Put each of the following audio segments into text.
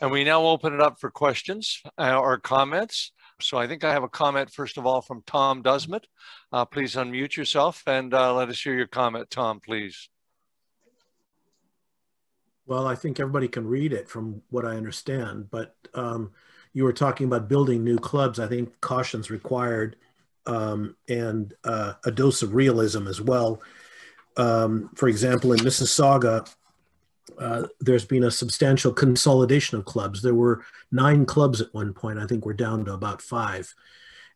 And we now open it up for questions uh, or comments. So I think I have a comment, first of all, from Tom Dusmit. Uh, please unmute yourself and uh, let us hear your comment, Tom, please. Well, I think everybody can read it from what I understand, but um, you were talking about building new clubs. I think caution's required um, and uh, a dose of realism as well. Um, for example, in Mississauga, uh, there's been a substantial consolidation of clubs. There were nine clubs at one point. I think we're down to about five.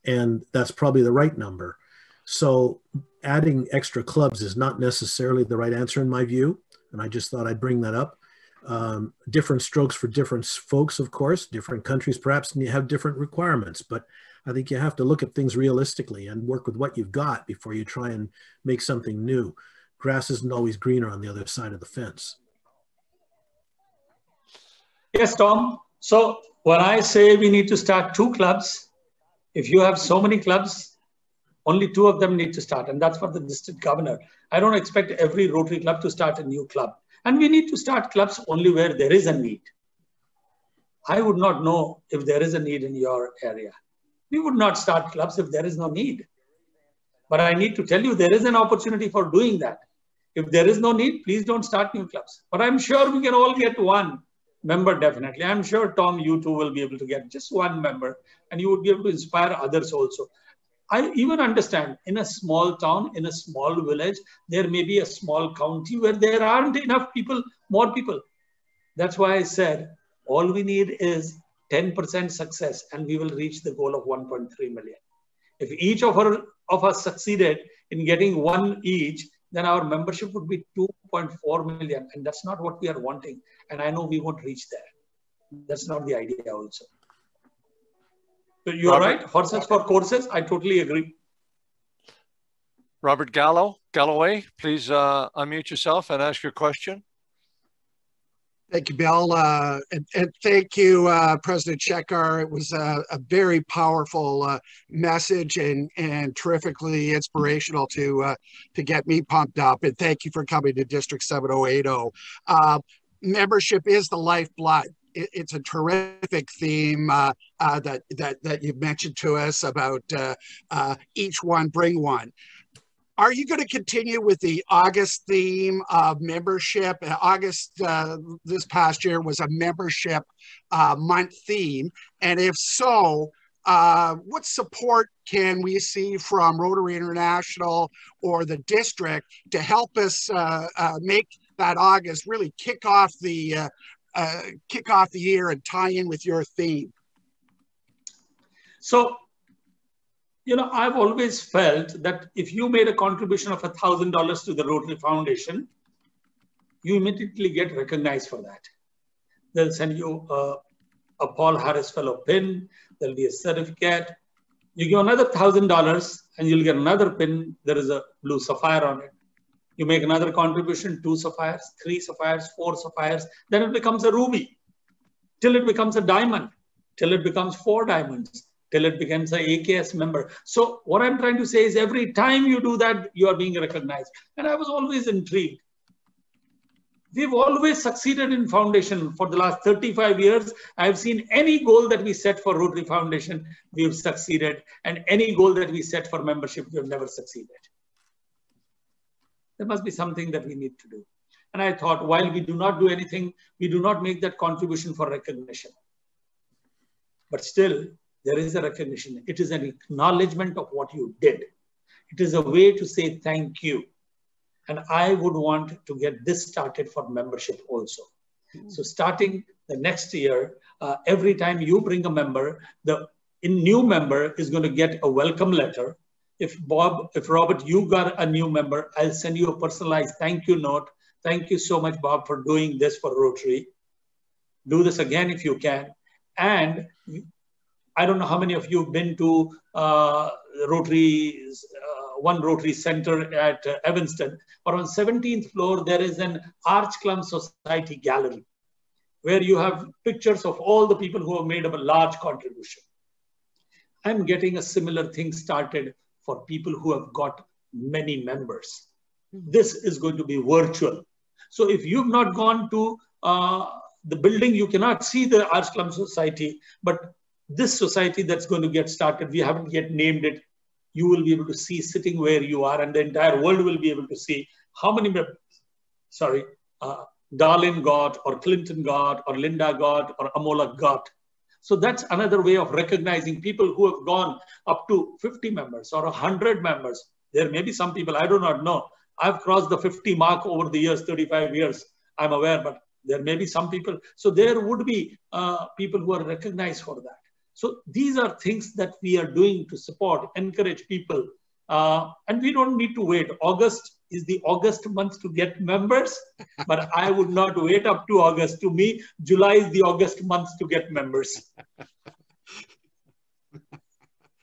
And that's probably the right number. So adding extra clubs is not necessarily the right answer in my view. And I just thought I'd bring that up. Um, different strokes for different folks, of course. Different countries perhaps and you have different requirements. But I think you have to look at things realistically and work with what you've got before you try and make something new. Grass isn't always greener on the other side of the fence. Yes, Tom. So when I say we need to start two clubs, if you have so many clubs, only two of them need to start, and that's for the district governor. I don't expect every Rotary club to start a new club. And we need to start clubs only where there is a need. I would not know if there is a need in your area. We would not start clubs if there is no need. But I need to tell you, there is an opportunity for doing that. If there is no need, please don't start new clubs. But I'm sure we can all get one member definitely. I'm sure, Tom, you too will be able to get just one member and you would be able to inspire others also. I even understand in a small town, in a small village, there may be a small county where there aren't enough people, more people. That's why I said all we need is 10% success and we will reach the goal of 1.3 million. If each of, our, of us succeeded in getting one each, then our membership would be 2.4 million. And that's not what we are wanting. And I know we won't reach there. That's not the idea also. So you are right. Horses for courses. I totally agree. Robert Gallo, Galloway, please uh, unmute yourself and ask your question. Thank you, Bill. Uh, and, and, thank you, uh, President Shekhar. It was a, a very powerful uh, message and, and terrifically inspirational to uh, to get me pumped up. And thank you for coming to District 7080. Uh, membership is the lifeblood. It, it's a terrific theme uh, that, that, that you've mentioned to us about each one bring one are you going to continue with the August theme of membership? Uh, August uh, this past year was a membership uh, month theme. And if so, uh, what support can we see from Rotary International or the district to help us uh, uh, make that August really kick off the kick off the year and tie in with your theme? So you know, I've always felt that if you made a contribution of $1,000 to the Rotary Foundation, you immediately get recognized for that. They'll send you a, a Paul Harris Fellow pin, there'll be a certificate. You give another $1,000 and you'll get another pin. There is a blue sapphire on it. You make another contribution, two sapphires, three sapphires, four sapphires, then it becomes a ruby, till it becomes a diamond, till it becomes four diamonds, till it becomes a AKS member. So what I'm trying to say is every time you do that, you are being recognized. And I was always intrigued. We've always succeeded in foundation for the last 35 years. I've seen any goal that we set for Rotary Foundation, we've succeeded. And any goal that we set for membership, we've never succeeded. There must be something that we need to do. And I thought, while we do not do anything, we do not make that contribution for recognition. But still, there is a recognition. It is an acknowledgement of what you did. It is a way to say thank you. And I would want to get this started for membership also. Mm-hmm. So starting the next year, uh, every time you bring a member, the in new member is going to get a welcome letter. If Bob, if Robert, you got a new member, I'll send you a personalized thank you note. Thank you so much, Bob, for doing this for Rotary. Do this again if you can. And I don't know how many of you have been to uh, Rotary, uh, one Rotary Center at uh, Evanston, but on 17th floor, there is an Arch Klumph Society gallery where you have pictures of all the people who have made up a large contribution. I'm getting a similar thing started for people who have got many members. This is going to be virtual. So if you've not gone to uh, the building, you cannot see the Arch Klumph Society, but this society that's going to get started, we haven't yet named it. You will be able to see sitting where you are, and the entire world will be able to see how many members, sorry, uh, Darlene got, or Clinton got, or Linda got, or Amola got. So that's another way of recognizing people who have gone up to 50 members or 100 members. There may be some people, I do not know. I've crossed the 50 mark over the years, 35 years, I'm aware, but there may be some people. So there would be uh, people who are recognized for that. So these are things that we are doing to support, encourage people. Uh, and we don't need to wait. August is the August month to get members, but I would not wait up to August. To me, July is the August month to get members.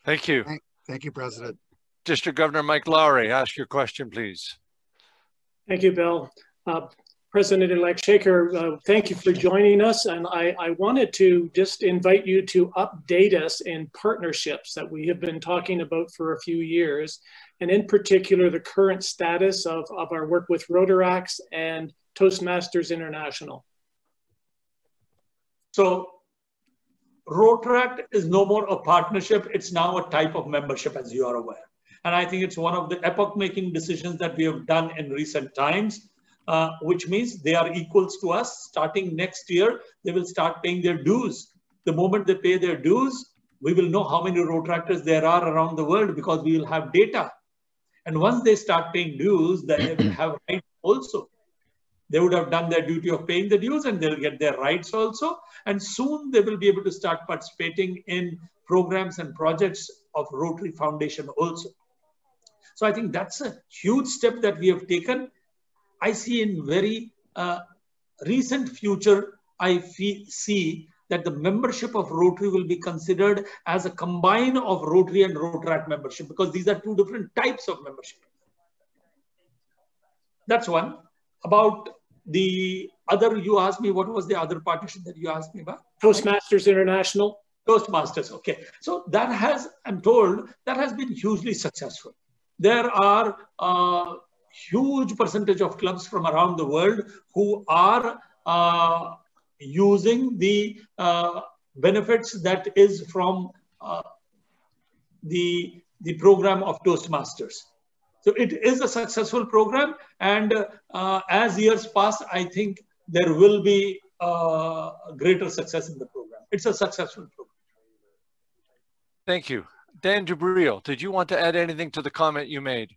Thank you. Thank, thank you, President. District Governor Mike Lowry, ask your question, please. Thank you, Bill. Uh, President-elect Shekhar, uh, thank you for joining us. And I, I, wanted to just invite you to update us in partnerships that we have been talking about for a few years, and in particular, the current status of, of our work with Rotaract and Toastmasters International. So Rotaract is no more a partnership. It's now a type of membership, as you are aware. And I think it's one of the epoch-making decisions that we have done in recent times uh, which means they are equals to us. Starting next year, they will start paying their dues. The moment they pay their dues, we will know how many Rotaractors there are around the world because we will have data. And once they start paying dues, they will have rights also. They would have done their duty of paying the dues and they'll get their rights also. And soon they will be able to start participating in programs and projects of Rotary Foundation also. So I think that's a huge step that we have taken I see in very uh, recent future, I see that the membership of Rotary will be considered as a combine of Rotary and Rotaract membership because these are two different types of membership. That's one. About the other, you asked me, what was the other partnership that you asked me about? Toastmasters International. Toastmasters, okay. So that has, I'm told, that has been hugely successful. There are uh, huge percentage of clubs from around the world who are uh, using the uh, benefits that is from uh, the, the program of Toastmasters. So it is a successful program. And uh, as years pass, I think there will be uh, greater success in the program. It's a successful program. Thank you. Dan Jabril, did you want to add anything to the comment you made?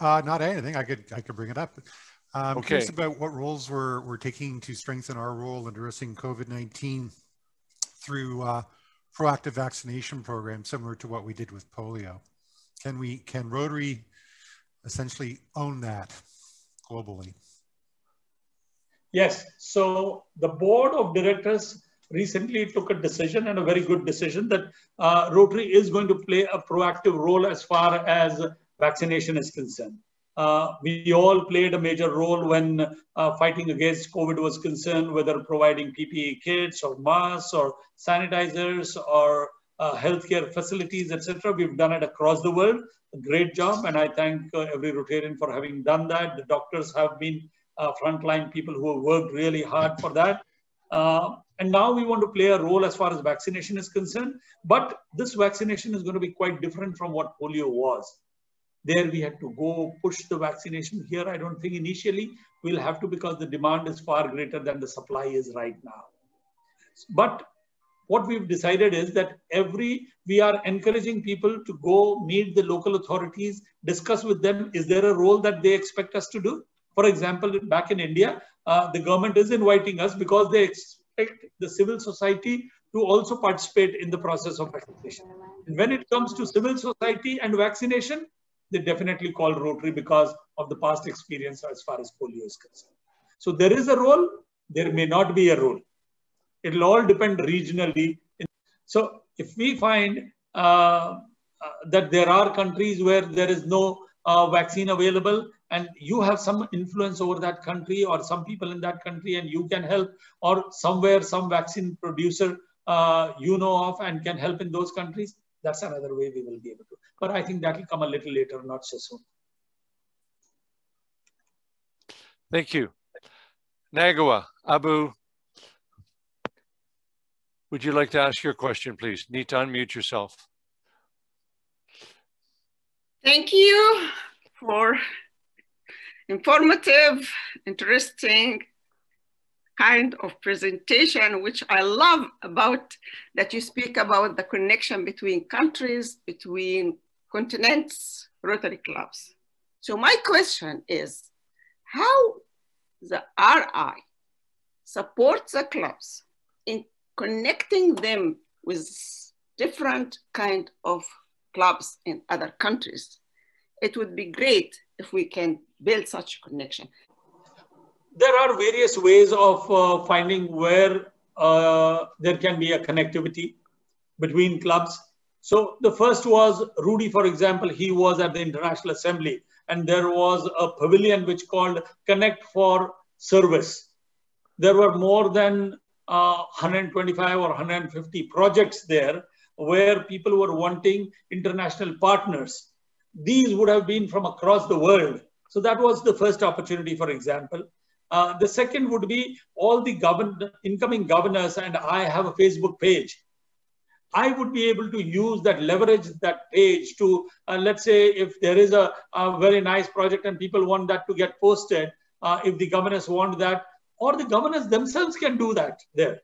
Uh, not anything. I could I could bring it up. Um, okay. Curious about what roles we're we're taking to strengthen our role in addressing COVID nineteen through uh, proactive vaccination programs similar to what we did with polio. Can we can Rotary essentially own that globally? Yes. So the board of directors recently took a decision and a very good decision that uh, Rotary is going to play a proactive role as far as vaccination is concerned. Uh, we all played a major role when uh, fighting against COVID was concerned, whether providing PPE kits or masks or sanitizers or uh, healthcare facilities, etc. We've done it across the world. A great job, and I thank uh, every Rotarian for having done that. The doctors have been uh, frontline people who have worked really hard for that. Uh, and now we want to play a role as far as vaccination is concerned. But this vaccination is going to be quite different from what polio was. There we had to go push the vaccination. Here, I don't think initially we'll have to because the demand is far greater than the supply is right now. But what we've decided is that every, we are encouraging people to go meet the local authorities, discuss with them, is there a role that they expect us to do? For example, back in India, uh, the government is inviting us because they expect the civil society to also participate in the process of vaccination. And when it comes to civil society and vaccination, they definitely call Rotary because of the past experience as far as polio is concerned. So there is a role, there may not be a role. It'll all depend regionally. So if we find uh, uh, that there are countries where there is no uh, vaccine available and you have some influence over that country or some people in that country and you can help or somewhere some vaccine producer uh, you know of and can help in those countries, that's another way we will be able to. But I think that will come a little later, not so soon. Thank you. Nagawa, Abu, would you like to ask your question, please? Need to unmute yourself. Thank you for informative, interesting kind of presentation, which I love about that you speak about the connection between countries, between continents, Rotary clubs. So my question is, how the RI supports the clubs in connecting them with different kind of clubs in other countries. It would be great if we can build such a connection. There are various ways of uh, finding where uh, there can be a connectivity between clubs. So the first was Rudy, for example, he was at the International Assembly and there was a pavilion which called Connect for Service. There were more than uh, 125 or 150 projects there where people were wanting international partners. These would have been from across the world. So that was the first opportunity, for example. Uh, the second would be all the govern incoming governors, and I have a Facebook page. I would be able to use that, leverage that page to, uh, let's say, if there is a, a, very nice project and people want that to get posted, uh, if the governors want that, or the governors themselves can do that there.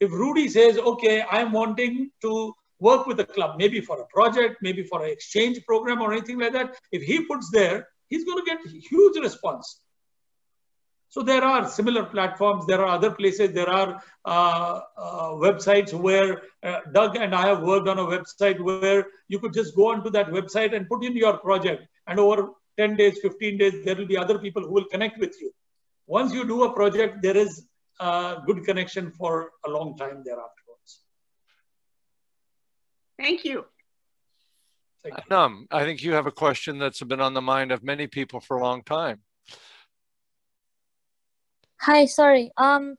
If Rudy says, okay, I'm wanting to work with the club, maybe for a project, maybe for an exchange program or anything like that, if he puts there, he's going to get huge response. So there are similar platforms. There are other places. There are uh, uh, websites where uh, Doug and I have worked on a website where you could just go onto that website and put in your project. And over 10 days, 15 days, there will be other people who will connect with you. Once you do a project, there is a good connection for a long time thereafterwards. Thank you. Thank you. Num, I think you have a question that's been on the mind of many people for a long time. Hi, sorry. Um,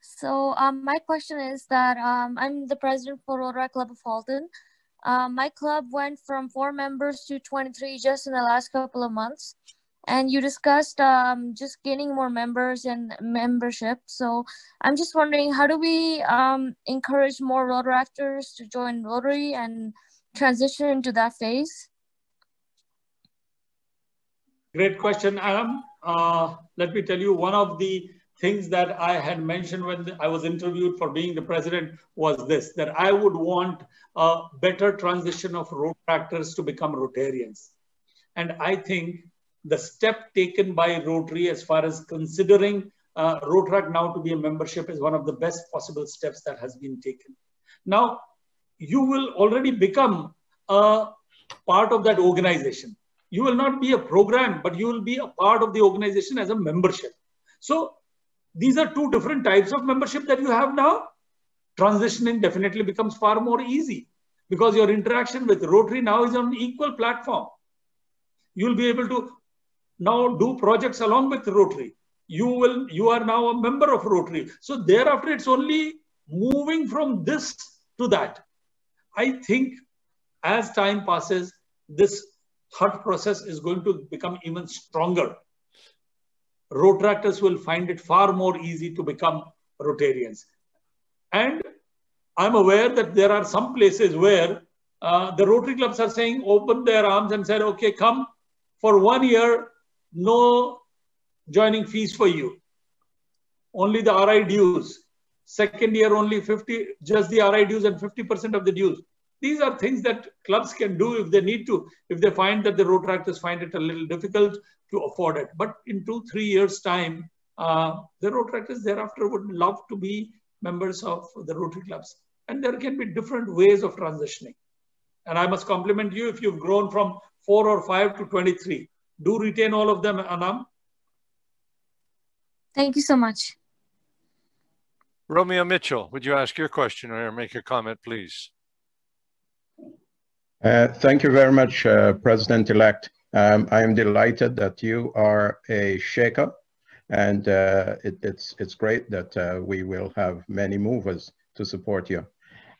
so um, my question is that um, I'm the president for Rotary Club of Halton. Um, my club went from four members to 23 just in the last couple of months. And you discussed um, just gaining more members and membership. So I'm just wondering, how do we um, encourage more Rotary Rotaractors to join Rotary and transition into that phase? Great question, Adam. Uh, let me tell you, one of the things that I had mentioned when I was interviewed for being the president was this, that I would want a better transition of Rotaractors to become Rotarians. And I think the step taken by Rotary as far as considering uh, now to be a membership is one of the best possible steps that has been taken. Now, you will already become a part of that organization. You will not be a program, but you will be a part of the organization as a membership. So these are two different types of membership that you have now. Transitioning definitely becomes far more easy because your interaction with Rotary now is on equal platform. You'll be able to now do projects along with Rotary. You will, you are now a member of Rotary. So thereafter, it's only moving from this to that. I think as time passes, this thought process is going to become even stronger Rotaractors will find it far more easy to become Rotarians. And I'm aware that there are some places where uh, the Rotary clubs are saying, open their arms and said, okay, come for one year, no joining fees for you. Only the RI dues. Second year, only 50, just the RI dues and 50% of the dues. These are things that clubs can do if they need to, if they find that the Rotaractors find it a little difficult to afford it. But in two, three years' time, uh, the Rotaractors thereafter would love to be members of the Rotary clubs. And there can be different ways of transitioning. And I must compliment you if you've grown from four or five to 23. Do retain all of them, Anam. Thank you so much. Romeo Mitchell, would you ask your question or make a comment, please? Uh, thank you very much, uh, President-elect. Um, I am delighted that you are a Shaker, and uh, it, it's, it's great that uh, we will have many movers to support you.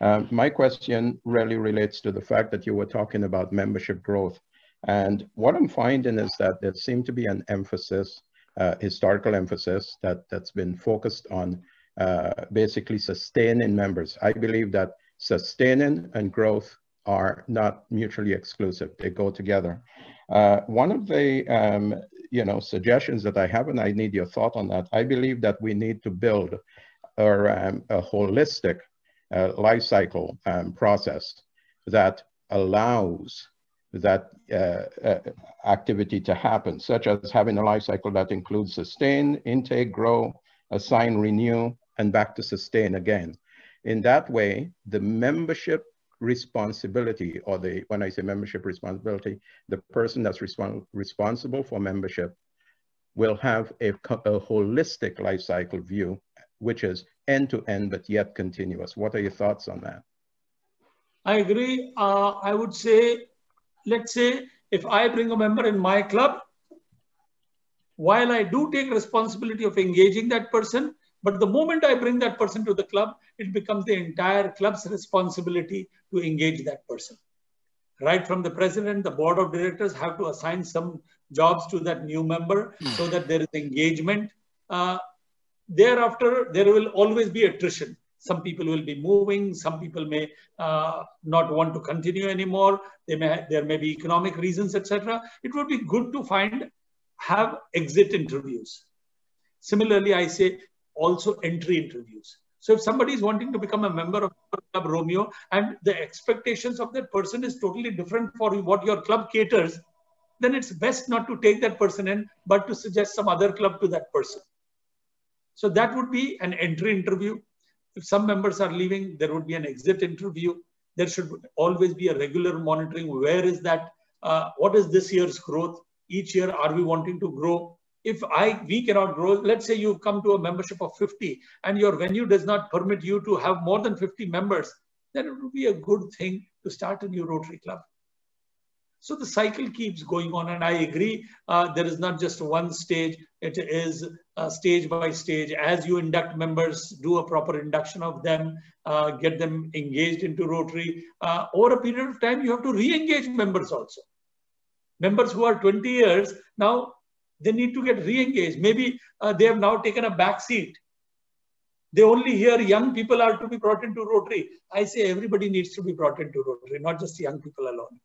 Um, my question really relates to the fact that you were talking about membership growth. And what I'm finding is that there seems to be an emphasis uh, historical emphasis that, that's been focused on uh, basically sustaining members. I believe that sustaining and growth are not mutually exclusive. They go together. Uh, one of the um, you know suggestions that I have, and I need your thought on that. I believe that we need to build or um, a holistic uh, life cycle um, process that allows that uh, uh, activity to happen, such as having a life cycle that includes sustain, intake, grow, assign, renew, and back to sustain again. In that way, the membership responsibility, or the when I say membership responsibility, the person that's respon responsible for membership will have a, a holistic life cycle view, which is end to end, but yet continuous. What are your thoughts on that? I agree. Uh, I would say, let's say, if I bring a member in my club, while I do take responsibility of engaging that person, but the moment I bring that person to the club, it becomes the entire club's responsibility to engage that person. Right from the president, the board of directors have to assign some jobs to that new member mm. so that there is engagement. Uh, thereafter, there will always be attrition. Some people will be moving. Some people may uh, not want to continue anymore. They may, there may be economic reasons, etc. It would be good to find, have exit interviews. Similarly, I say also entry interviews. So if somebody is wanting to become a member of Club Romeo and the expectations of that person is totally different for what your club caters, then it's best not to take that person in, but to suggest some other club to that person. So that would be an entry interview. If some members are leaving, there would be an exit interview. There should always be a regular monitoring. Where is that? Uh, what is this year's growth? Each year, are we wanting to grow? If I we cannot grow, let's say you come to a membership of 50 and your venue does not permit you to have more than 50 members, then it would be a good thing to start a new Rotary Club. So the cycle keeps going on, and I agree. Uh, there is not just one stage; it is uh, stage by stage. As you induct members, do a proper induction of them, uh, get them engaged into Rotary. Uh, over a period of time, you have to re-engage members also. Members who are 20 years now they need to get re-engaged. Maybe uh, they have now taken a back seat. They only hear young people are to be brought into Rotary. I say everybody needs to be brought into Rotary, not just young people alone.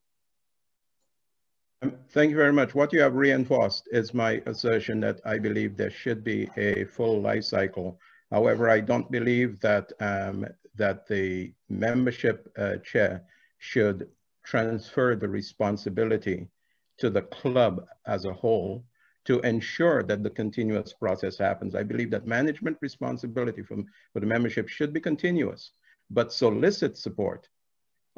Um, thank you very much. What you have reinforced is my assertion that I believe there should be a full life cycle. However, I don't believe that um, that the membership uh, chair should transfer the responsibility to the club as a whole to ensure that the continuous process happens. I believe that management responsibility from, for the membership should be continuous, but solicit support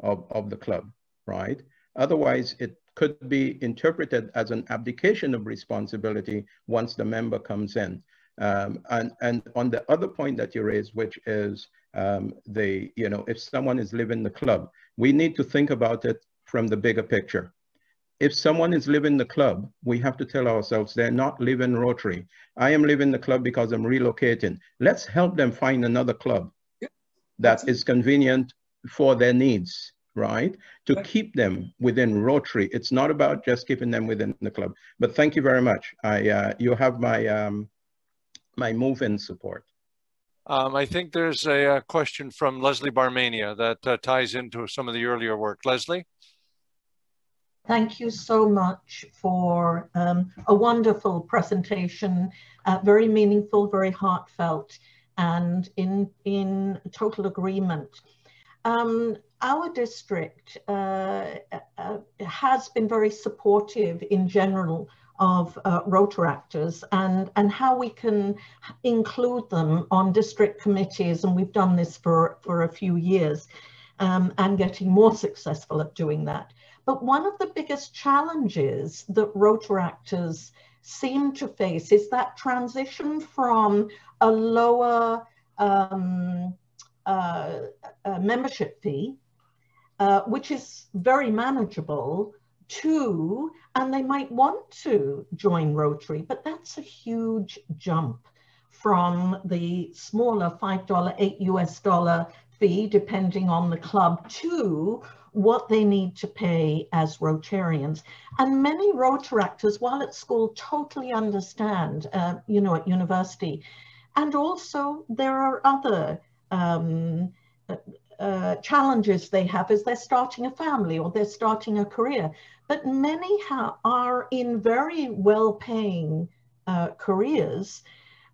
of, of the club, right? Otherwise, it could be interpreted as an abdication of responsibility once the member comes in. Um, and, and on the other point that you raised, which is um, the, you know, if someone is living the club, we need to think about it from the bigger picture if someone is living the club, we have to tell ourselves they're not living Rotary. I am living the club because I'm relocating. Let's help them find another club that is convenient for their needs, right? To keep them within Rotary. It's not about just keeping them within the club. But thank you very much. I, uh, you have my, um, my move-in support. Um, I think there's a, a, question from Leslie Barmania that uh, ties into some of the earlier work. Leslie? Thank you so much for um, a wonderful presentation, uh, very meaningful, very heartfelt, and in, in total agreement. Um, our district uh, uh, has been very supportive in general of uh, Rotaractors and, and how we can include them on district committees, and we've done this for, for a few years, um, and getting more successful at doing that. But one of the biggest challenges that Rotaractors seem to face is that transition from a lower um, uh, membership fee, uh, which is very manageable, to, and they might want to join Rotary, but that's a huge jump from the smaller $5, 8 US dollar fee, depending on the club, to what they need to pay as Rotarians. And many Rotaractors, while at school, totally understand, uh, you know, at university. And also there are other um, uh, challenges they have as they're starting a family or they're starting a career. But many are in very well-paying uh, careers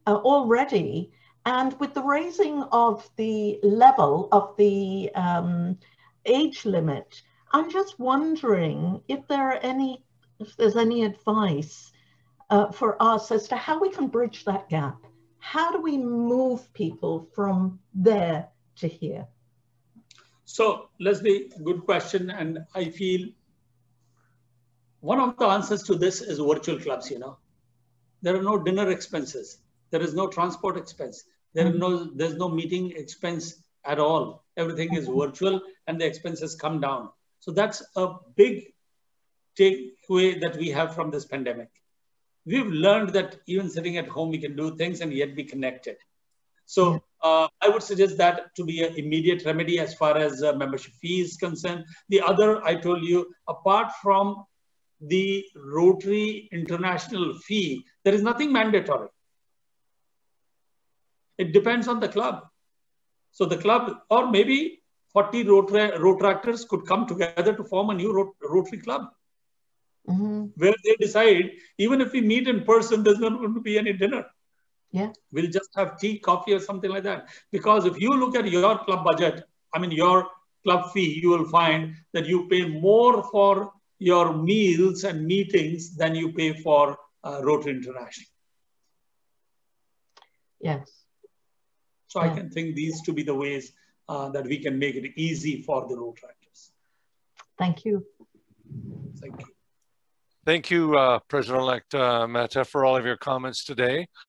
uh, already. And with the raising of the level of the um, age limit, I'm just wondering if there are any, if there's any advice uh, for us as to how we can bridge that gap. How do we move people from there to here? So, Leslie, good question. And I feel one of the answers to this is virtual clubs, you know. There are no dinner expenses. There is no transport expense. There is no, there's no meeting expense at all. Everything is virtual and the expenses come down. So that's a big takeaway that we have from this pandemic. We've learned that even sitting at home, we can do things and yet be connected. So uh, I would suggest that to be an immediate remedy as far as uh, membership fee is concerned. The other, I told you, apart from the Rotary International fee, there is nothing mandatory. It depends on the club. So the club, or maybe 40 Rotary, Rotaractors could come together to form a new Rot Rotary club. Mm -hmm. Where they decide, even if we meet in person, there's not going to be any dinner. Yeah. We'll just have tea, coffee, or something like that. Because if you look at your club budget, I mean, your club fee, you will find that you pay more for your meals and meetings than you pay for uh, Rotary International. Yes. So yeah. I can think these to be the ways that we can make it easy for the Rotaractors. Thank you. Thank you. Thank you, uh, President-elect uh, Mehta, for all of your comments today.